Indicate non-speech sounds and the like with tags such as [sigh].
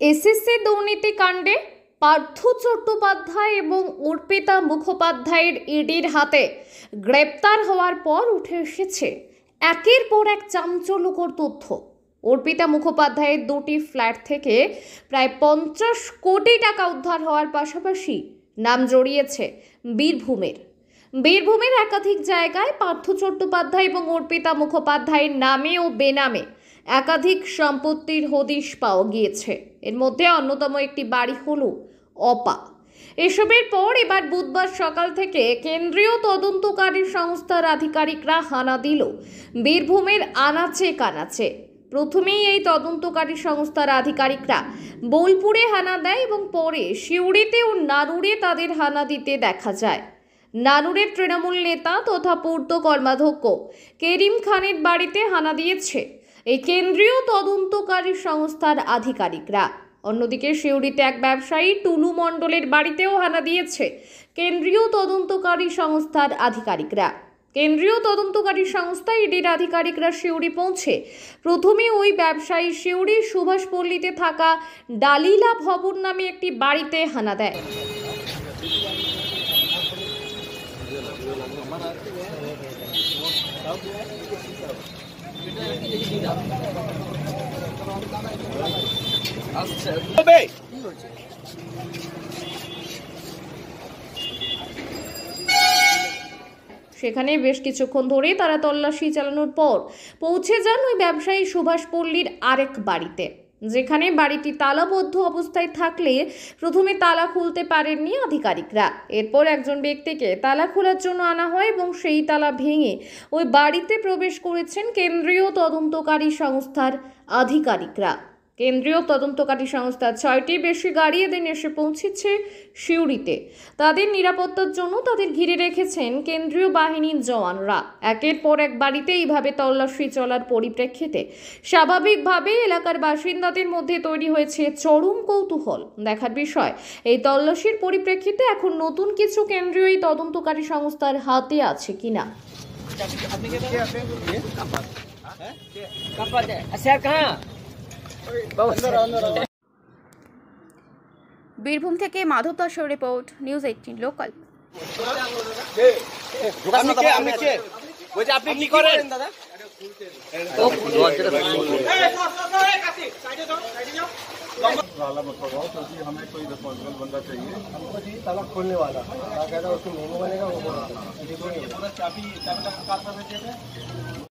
SSC দুর্নীতি কাণ্ডে পার্থ চট্টোপাধ্যায় এবং অর্পিতা মুখোপাধ্যায়ের ইডির হাতে গ্রেপ্তার হওয়ার পর উঠে এসেছে একের পর এক চাঞ্চল্যকর তথ্য। অর্পিতা মুখোপাধ্যায়ের দুটি ফ্ল্যাট থেকে প্রায় পঞ্চাশ কোটি টাকা উদ্ধার হওয়ার পাশাপাশি নাম জড়িয়েছে বীরভূমের। বীরভূমের একাধিক জায়গায় পার্থ চট্টোপাধ্যায় এবং অর্পিতা মুখোপাধ্যায়ের নামে ও বেনামে একাধিক সম্পত্তির হদিশ পাওয়া গিয়েছে। এর মধ্যে অন্যতম একটি বাড়ি হল অপা। এসবের পর এবার বুধবার সকাল থেকে কেন্দ্রীয় তদন্তকারী সংস্থার আধিকারিকরা হানা দিল। বীরভূমের আনাচে কানাচে। প্রথমেই এই তদন্তকারী সংস্থার আধিকারিকরা বোলপুরে হানা দেয় এবং পরে সিউড়িতে ও নারুড়ে তাদের হানা দিতে দেখা যায়। নানুরের তৃণমূল নেতা তথা পূর্ত কর্মাধ্যক্ষ কেরিম খানের বাড়িতে হানা দিয়েছে। এই কেন্দ্রীয় তদন্তকারী সংস্থার আধিকারিকরা। অন্যদিকে সিউড়িতে এক ব্যবসায়ী টুলু মণ্ডলের বাড়িতেও হানা দিয়েছে কেন্দ্রীয় তদন্তকারী সংস্থার আধিকারিকরা। কেন্দ্রীয় তদন্তকারী সংস্থা ইডির আধিকারিকরা সিউড়ি পৌঁছে প্রথমে ওই ব্যবসায়ী সিউড়ি সুভাষপল্লীতে থাকা ডালিলা ভবন নামে একটি বাড়িতে হানা দেয়। সেখানে বেশ কিছুক্ষণ ধরেই তারা তল্লাশি চালানোর পর পৌঁছে যান ওই ব্যবসায়ী সুভাষ পল্লীর আরেক বাড়িতে। যেখানে বাড়িটি তালাবদ্ধ অবস্থায় থাকলে প্রথমে তালা খুলতে পারেননি আধিকারিকরা। এরপর একজন ব্যক্তিকে তালা খোলার জন্য আনা হয় এবং সেই তালা ভেঙে ওই বাড়িতে প্রবেশ করেছেন কেন্দ্রীয় তদন্তকারী সংস্থার আধিকারিকরা। কেন্দ্রীয় তদন্তকারী সংস্থা ছয়টি বেশি গাড়ি এদিন এসে পৌঁছেছে সিউড়িতে। তাদের নিরাপত্তার জন্য তাদের ঘিরে রেখেছেন কেন্দ্রীয় বাহিনীর জওয়ানরা। একের পর এক বাড়িতে এইভাবে তল্লাশি চলার পরিপ্রেক্ষিতে স্বাভাবিকভাবে এলাকার বাসিন্দাদের মধ্যে তৈরি হয়েছে চরম কৌতূহল। দেখার বিষয়, এই তল্লাশির পরিপ্রেক্ষিতে এখন নতুন কিছু কেন্দ্রীয় এই তদন্তকারী সংস্থার হাতে আছে কিনা। স্যার [laughs] বীরভূম থেকে মাধব দাসের রিপোর্ট নিউজ এইটিন লোকাল আপনি কে আপনি কে বলছি আপনি কি করেন দাদা ताला मत लगाओ क्योंकि हमें कोई रिस्पॉन्सिबल बंदा चाहिए हमको जी ताला खोलने वाला क्या कहता है उसको मेनू बनेगा वो बोला चाबी चाबी